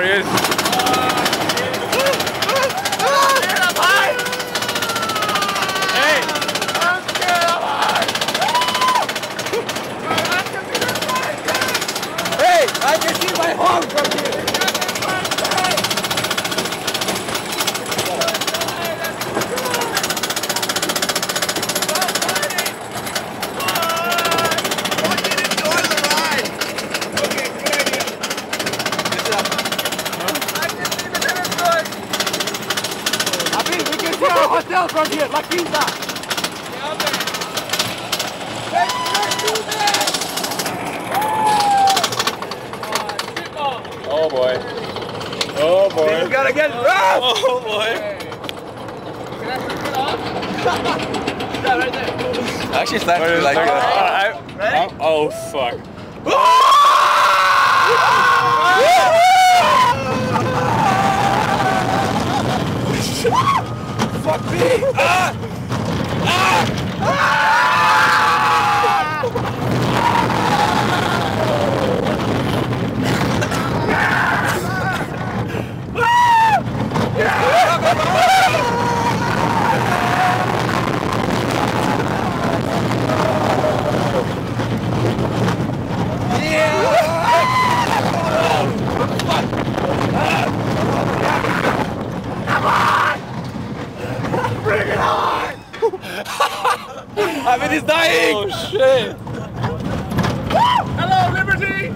There he. I can see my home from here. Mean, we can see our hotel from here, La Quinta. Oh boy. Oh boy. We gotta get rough. Oh boy. Actually, started like. Like, Uh, I- I- oh fuck. Fuck me! Ah! I mean, he's dying! Oh shit! Hello, Liberty!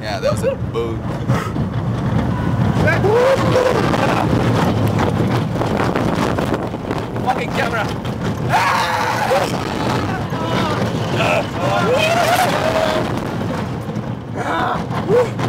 yeah, that was a boot. Fucking camera! Ah!